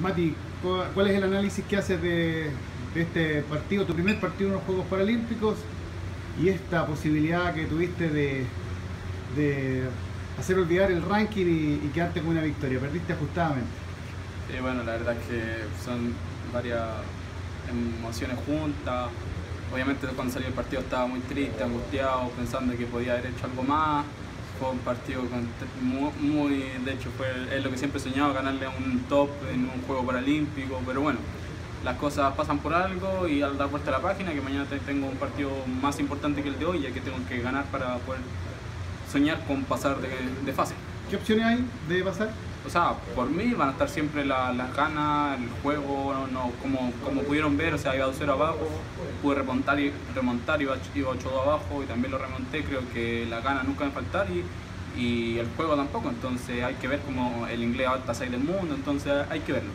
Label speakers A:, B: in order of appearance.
A: Mati, ¿cuál es el análisis que haces de, este partido, tu primer partido en los Juegos Paralímpicos y esta posibilidad que tuviste de, hacer olvidar el ranking y, quedarte con una victoria? Perdiste ajustadamente.
B: Sí, bueno, la verdad es que son varias emociones juntas. Obviamente cuando salió el partido estaba muy triste, angustiado, pensando que podía haber hecho algo más fue partido muy, de hecho fue es lo que siempre he soñado, ganarle a un top en un juego paralímpico, pero bueno, las cosas pasan por algo y al dar vuelta a la página, que mañana tengo un partido más importante que el de hoy, ya que tengo que ganar para poder soñar con pasar de fase.
A: ¿Qué opciones hay de pasar?
B: O sea, por mí van a estar siempre las ganas, el juego, como, pudieron ver, o sea, iba 2-0 abajo, pude remontar y remontar, iba, 8-2 abajo y también lo remonté, creo que las ganas nunca me faltar y, el juego tampoco, entonces hay que ver como el inglés alta 6 del mundo, entonces hay que verlo.